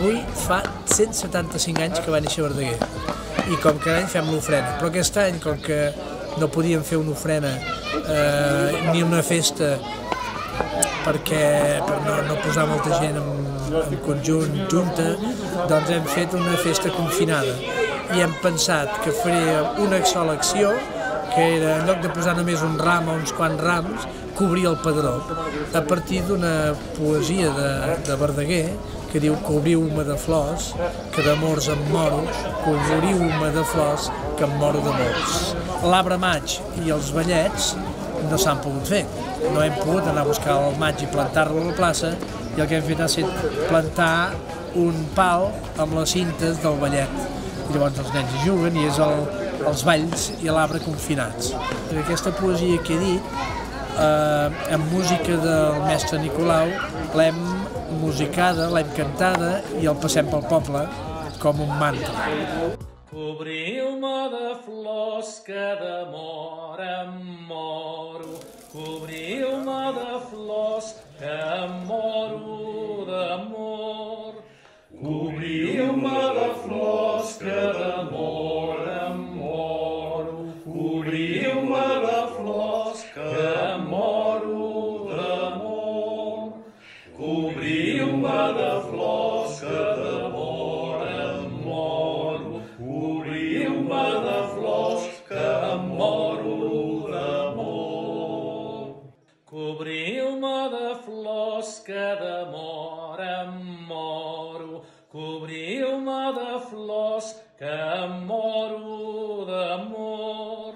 175 anys que va néixer Verdaguer. I com cada any fem l'ofrena. Però aquest any com que no podíem fer una ofrena eh, ni una festa perquè per no, no posar molta gent en, en conjunt, junta, doncs hem fet una festa confinada. I hem pensat que faria una sola acció que era, en lloc de posar només un ram o uns quants rams, cobrir el padró a partir d'una poesia de, de Verdaguer que diu cobriu-me de flors, que d'amors em moro, cobriu-me de flors, que em moro d'amors. L'arbre maig i els ballets no s'han pogut fer. No hem pogut anar a buscar el maig i plantar-lo a la plaça i el que hem fet ha estat plantar un pal amb les cintes del ballet. I llavors els nens hi juguen i és el, els balls i l'arbre confinats. Aquesta poesia que he dit, eh, amb música del mestre Nicolau, l'hem musicada, l'hem cantada i el passem pel poble com un mantra. Cobriu-me de flors que d'amor em moro. Cobriu-me de flors que em moro moro, cobriu-me de flors, que em moro d'amor.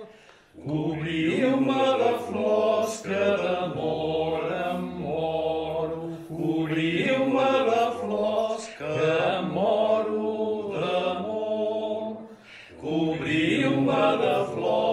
Cobriu-me de flors, que d'amor em moro, cobriu-me de flors, que em moro d'amor. Cobriu-me de flors,